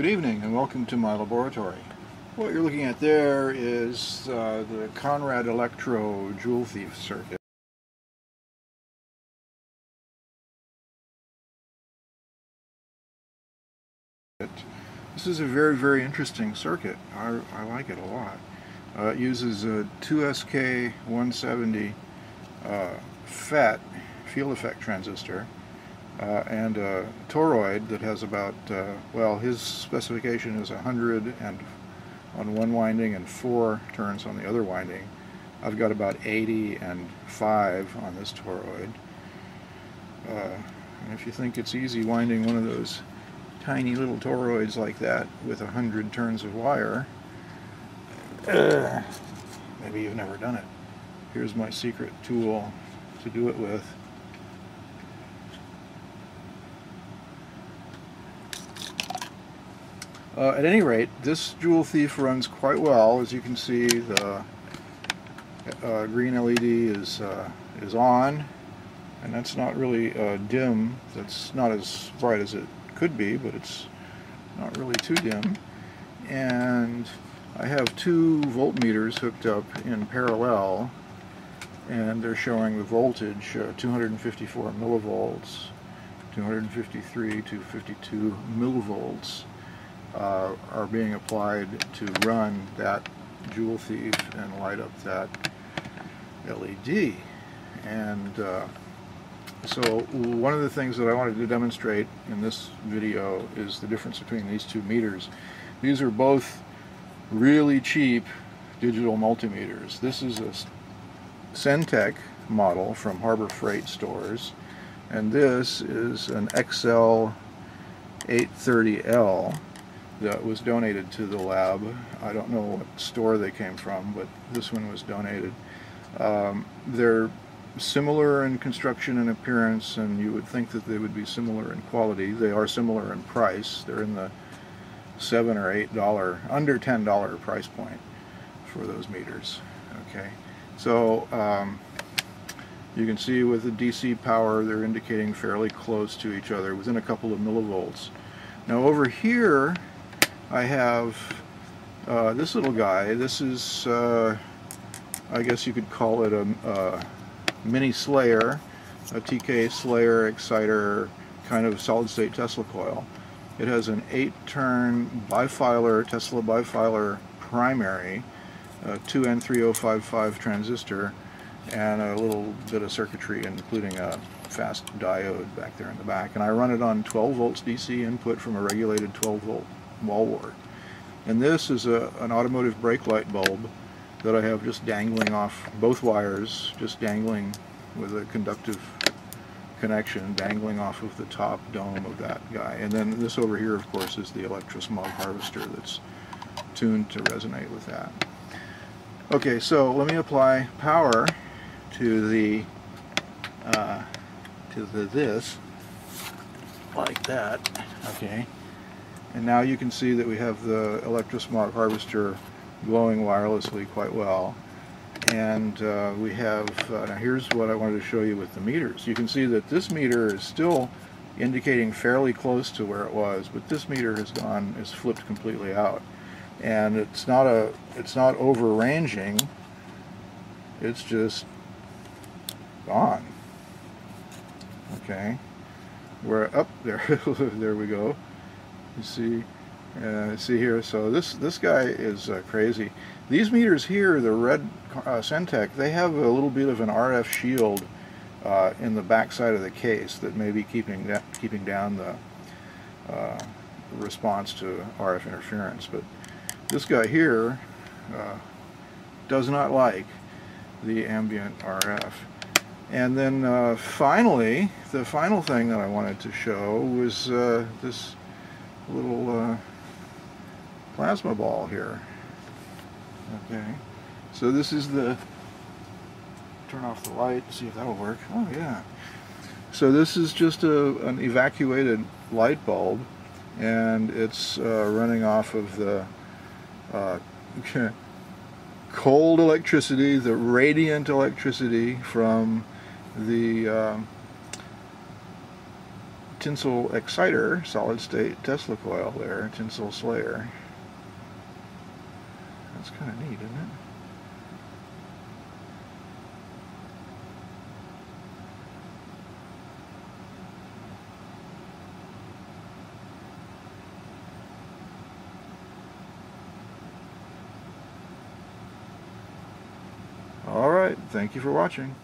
Good evening and welcome to my laboratory. What you're looking at there is uh, the Conrad Electro Joule Thief circuit. This is a very, very interesting circuit. I, I like it a lot. Uh, it uses a 2SK170 uh, FET field effect transistor uh, and a toroid that has about, uh, well, his specification is 100 and on one winding and 4 turns on the other winding. I've got about 80 and 5 on this toroid. Uh, and if you think it's easy winding one of those tiny little toroids like that with 100 turns of wire, uh, maybe you've never done it. Here's my secret tool to do it with. Uh, at any rate, this Joule Thief runs quite well. As you can see, the uh, green LED is uh, is on, and that's not really dim. That's not as bright as it could be, but it's not really too dim. And I have two voltmeters hooked up in parallel, and they're showing the voltage uh, 254 millivolts, 253 to 52 millivolts uh, are being applied to run that Joule Thief and light up that LED. And uh, so one of the things that I wanted to demonstrate in this video is the difference between these two meters. These are both really cheap digital multimeters. This is a Cen-Tech model from Harbor Freight stores and this is an XL 830L that was donated to the lab. I don't know what store they came from, but this one was donated. Um, they're similar in construction and appearance, and you would think that they would be similar in quality. They are similar in price. They're in the seven or eight dollar, under ten dollar price point for those meters. Okay, so um, you can see with the DC power, they're indicating fairly close to each other, within a couple of millivolts. Now over here, I have uh, this little guy. This is, uh, I guess you could call it a, a, mini Slayer, a TK Slayer exciter kind of solid state Tesla coil. It has an 8-turn bifilar, Tesla bifilar primary, a 2N3055 transistor, and a little bit of circuitry including a fast diode back there in the back. And I run it on 12 volts DC input from a regulated 12 volt wall wart. And this is a, an automotive brake light bulb that I have just dangling off both wires, just dangling with a conductive connection, dangling off of the top dome of that guy. And then this over here, of course, is the electrosmog harvester that's tuned to resonate with that. Okay, so let me apply power to the uh, to the this like that. Okay. And now you can see that we have the electrosmog harvester glowing wirelessly quite well. And uh, we have, uh, now here's what I wanted to show you with the meters. You can see that this meter is still indicating fairly close to where it was, but this meter has gone, is flipped completely out. And it's not a, it's not over ranging, it's just gone. Okay, we're up there, there we go. You see, uh, see here. So this this guy is uh, crazy. These meters here, the red uh, Cen-Tech, they have a little bit of an RF shield uh, in the back side of the case that may be keeping that keeping down the uh, response to RF interference. But this guy here uh, does not like the ambient RF. And then uh, finally, the final thing that I wanted to show was this little uh, plasma ball here. Okay, so this is the, turn off the light, see if that'll work. Oh yeah. So this is just a, an evacuated light bulb and it's uh, running off of the uh, cold electricity, the radiant electricity from the uh, tinsel exciter, solid state Tesla coil there, tinsel slayer. That's kind of neat, isn't it? All right, thank you for watching.